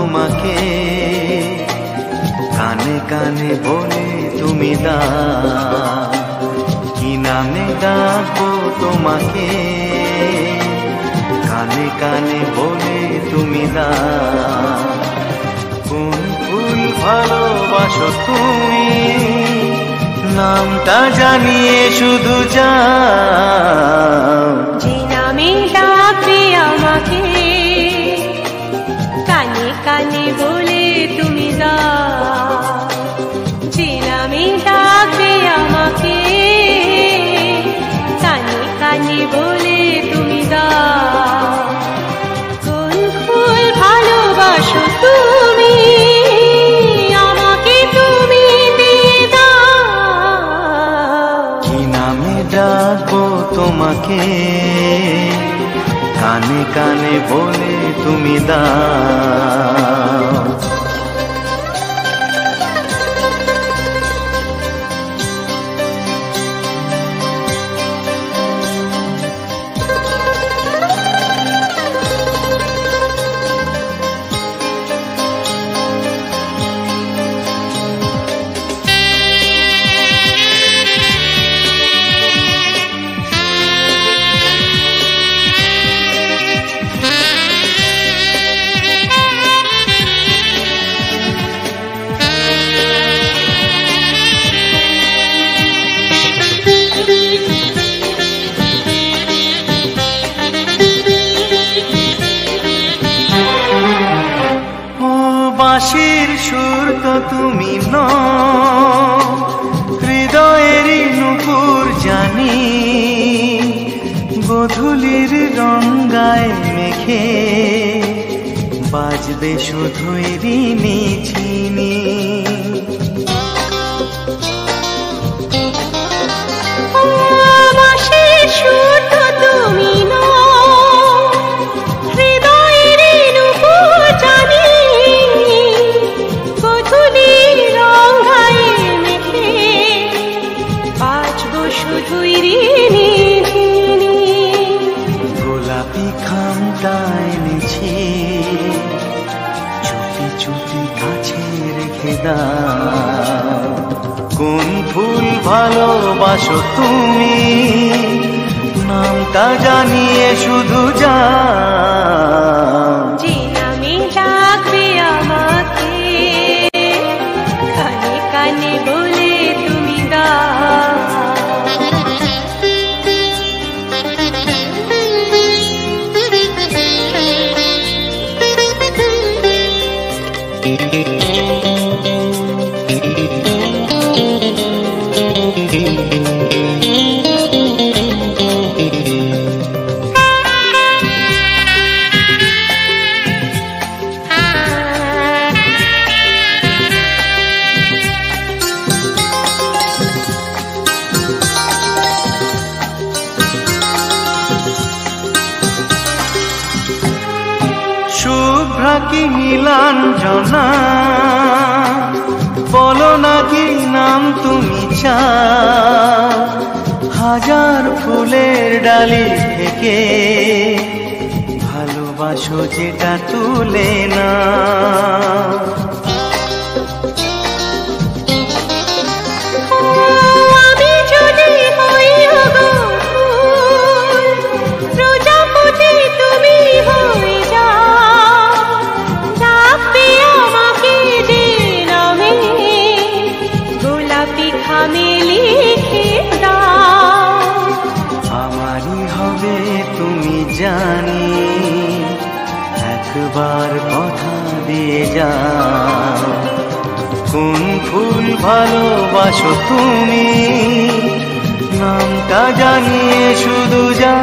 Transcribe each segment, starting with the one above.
তোমাকে। কানে কানে বলে তুমি দা, কি নামে ডাকবো তোমাকে? কানে কানে বলে তুমি দা, কোন ফুল ভালোবাসো তুমি? নামটা জানিয়ে শুধু যা। যে নামে ডাকবে আমাকে তোমাকে। কানে কানে বলে তুমি দাও। তুমি ন হৃদয়েরই নুপুর জানি গধুলির রঙ্গায় মেখে বাজবে শুধুই ঋণী ঝিনি। গোলাপি খামটা এনেছি। চুপি চুপি কাছে রেখে দাও। কোন ফুল ভালোবাসো তুমি? নামটা জানিয়ে শুধু যা কি নীলাঞ্জনা বলো না কি নাম তুমি চা হাজার ফুলের ডালি থেকে ভালোবাসো যেটা তুলে না দিয়ে যাও। কোন ফুল ভালোবাসো তুমি? নামটা জানিয়ে শুধু যে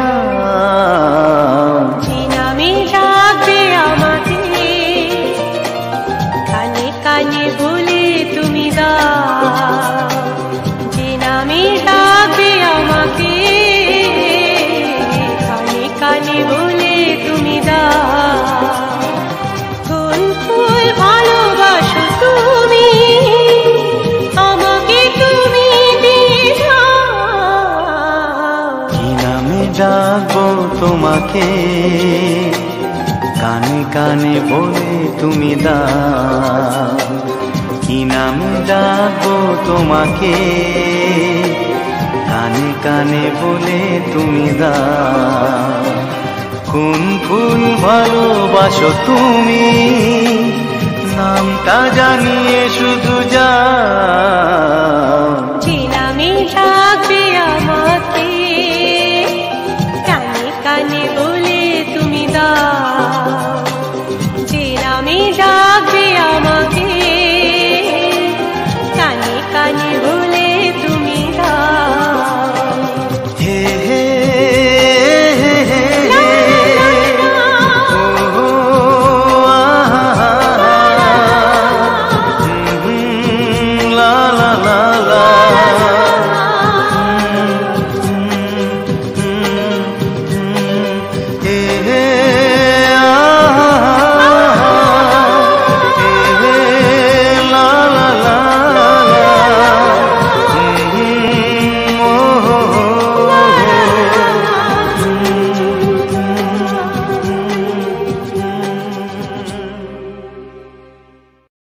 নামে ডাকবে আমাকে কানে কানে তোমাকে। কানে কানে বলে তুমি দাও। কি নামে ডাকবো তোমাকে? কানে কানে বলে তুমি দা কোন ফুল ভালোবাসো তুমি? নামটা জানিয়ে শুধু যা